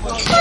Oh,